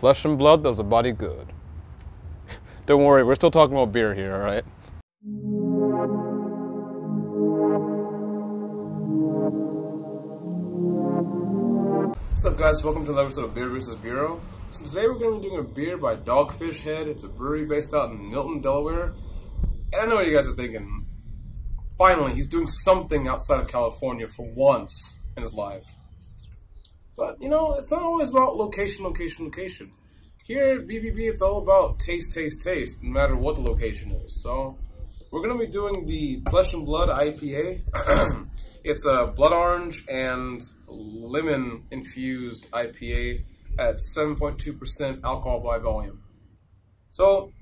Flesh and blood does the body good. Don't worry, we're still talking about beer here, all right? What's up guys, welcome to another episode of Beer Business Bureau. So today we're going to be doing a beer by Dogfish Head. It's a brewery based out in Milton, Delaware. And I know what you guys are thinking. Finally, he's doing something outside of California for once in his life. But, you know, it's not always about location, location, location. Here at BBB, it's all about taste, taste, taste, no matter what the location is. So, we're going to be doing the Flesh and Blood IPA. it's a blood orange and lemon infused IPA at 7.2% alcohol by volume. So,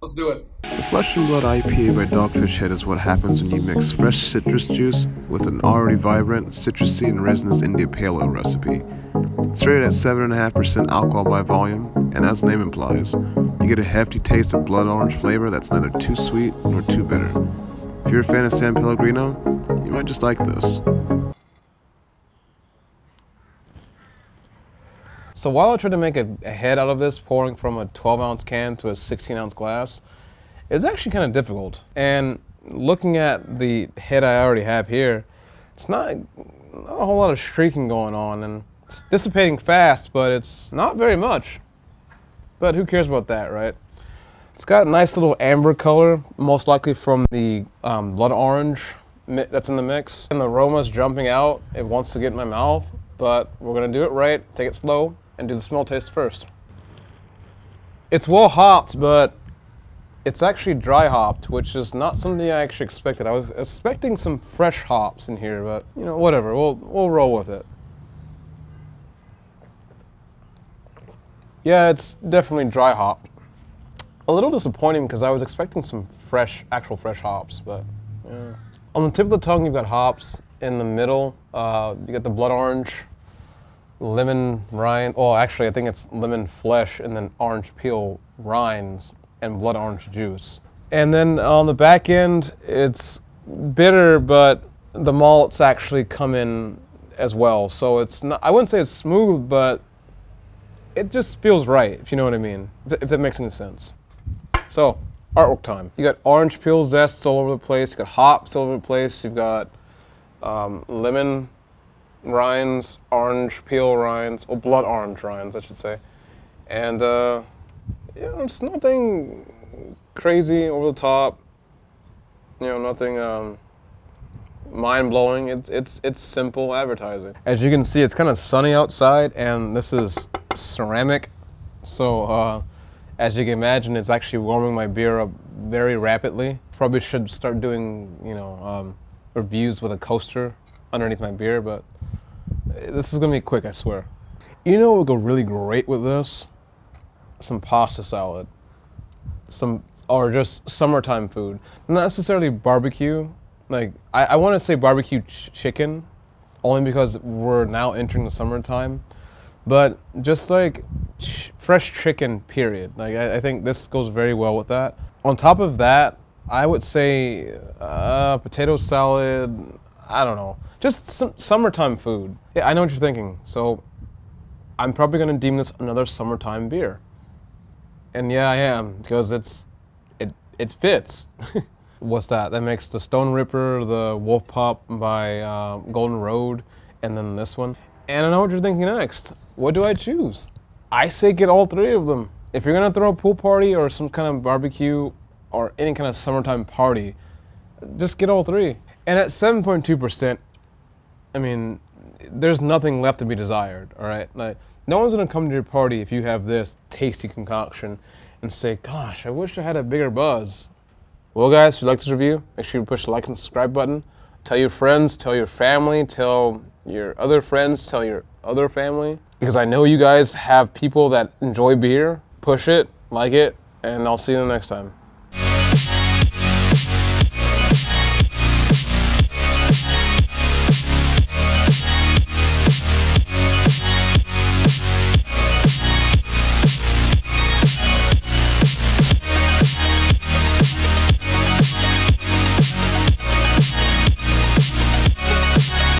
let's do it. Flesh and Blood IPA by Dogfish Head is what happens when you mix fresh citrus juice with an already vibrant, citrusy, and resinous India Pale Ale recipe. Rated at 7.5% alcohol by volume, and as the name implies, you get a hefty taste of blood orange flavor that's neither too sweet nor too bitter. If you're a fan of San Pellegrino, you might just like this. So while I tried to make a, a head out of this, pouring from a 12 ounce can to a 16 ounce glass, it's actually kind of difficult. And looking at the head I already have here, it's not, not a whole lot of streaking going on, and it's dissipating fast, but it's not very much. But who cares about that, right? It's got a nice little amber color, most likely from the um, blood orange that's in the mix. And the aroma's jumping out. It wants to get in my mouth, but we're gonna do it right, take it slow, and do the smell taste first. It's well hopped, but it's actually dry hopped, which is not something I actually expected. I was expecting some fresh hops in here, but you know, whatever. We'll we'll roll with it. Yeah, it's definitely dry hop. A little disappointing because I was expecting some fresh, actual fresh hops, but yeah. On the tip of the tongue, you've got hops. In the middle, uh, you get the blood orange, lemon rind. Oh, actually, I think it's lemon flesh and then orange peel rinds and blood orange juice. And then on the back end, it's bitter, but the malts actually come in as well. So it's not, I wouldn't say it's smooth, but it just feels right, if you know what I mean, if that makes any sense. So, artwork time. You got orange peel zests all over the place, you got hops all over the place, you've got um, lemon rinds, orange peel rinds, or blood orange rinds, I should say. And, uh, you know, it's nothing crazy over the top. You know, nothing um, mind blowing. It's it's it's simple advertising. As you can see, it's kind of sunny outside, and this is ceramic, so uh, as you can imagine, it's actually warming my beer up very rapidly. Probably should start doing you know um, reviews with a coaster underneath my beer, but this is gonna be quick, I swear. You know what would go really great with this? Some pasta salad. Some, or just summertime food. Not necessarily barbecue. Like, I, I wanna say barbecue ch chicken, only because we're now entering the summertime. But just like ch fresh chicken, period. Like, I, I, think this goes very well with that. On top of that, I would say uh, potato salad, I don't know. Just some summertime food. Yeah, I know what you're thinking. So I'm probably going to deem this another summertime beer. And yeah, I am because it's it it fits. What's that? That makes the Stone Ripper, the Wolf Pup by uh, Golden Road, and then this one. And I know what you're thinking next. What do I choose? I say get all three of them. If you're gonna throw a pool party or some kind of barbecue or any kind of summertime party, just get all three. And at 7.2%, I mean, there's nothing left to be desired, all right? Like, no one's gonna come to your party if you have this tasty concoction and say, gosh, I wish I had a bigger buzz. Well, guys, if you like this review, make sure you push the like and subscribe button. Tell your friends, tell your family, tell your other friends, tell your other family. Because I know you guys have people that enjoy beer. Push it, like it, and I'll see you next time.